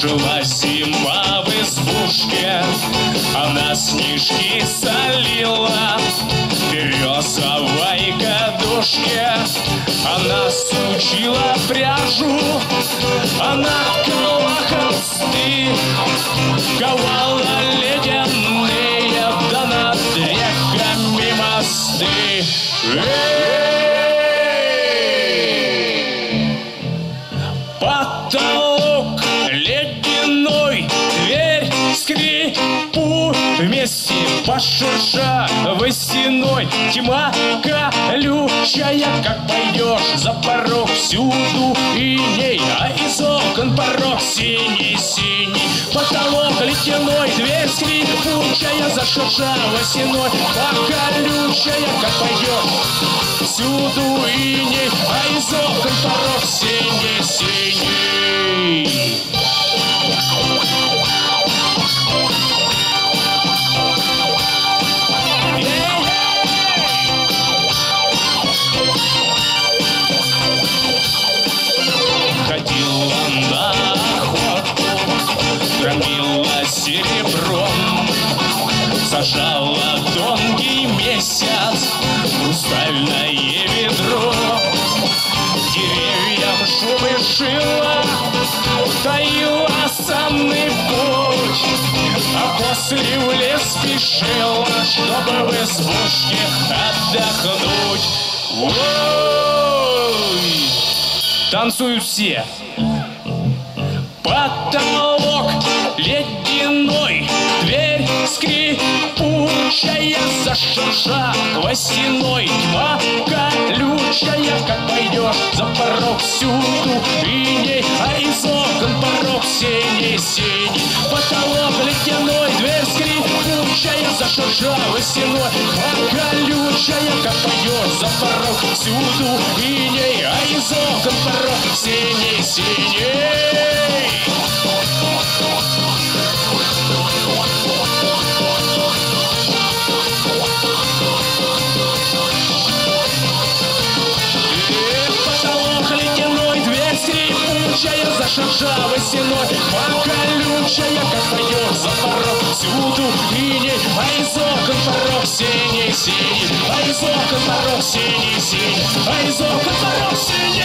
Жила зима в избушке Она снежки солила гадушке Она сучила пряжу Она холсты Ковала ледяные пошурша стеной Тьма колючая, как пойдешь за порог Всюду иней, а из окон порог синий-синий. Потолок ледяной, дверь скрипучая Зашуршала стеной, а колючая, как пойдешь Всюду иней, а из окон порог синий-синий Сажала тонкий месяц, хрустальное ведро. Деревьям шубы шила, таила санный путь, А после в лес спешила, чтобы в избушке отдохнуть. Ой! Танцуют все. Потолок ледяной, зашуршала стеной, тьма колючая, как пойдешь за порог всюду иней, а из окон порог синий-синий. Потолок ледяной, дверь скрипучая, зашуршала стеной, тьма колючая, как пойдешь за порог всюду иней, а из окон порог синий-синий. Скрипучая, зашуршала стеной, а колючая, как пойдет за порог, всюду иней, а из окон порог синий-синий, а из окон порог синий-синий, а из окон порог синий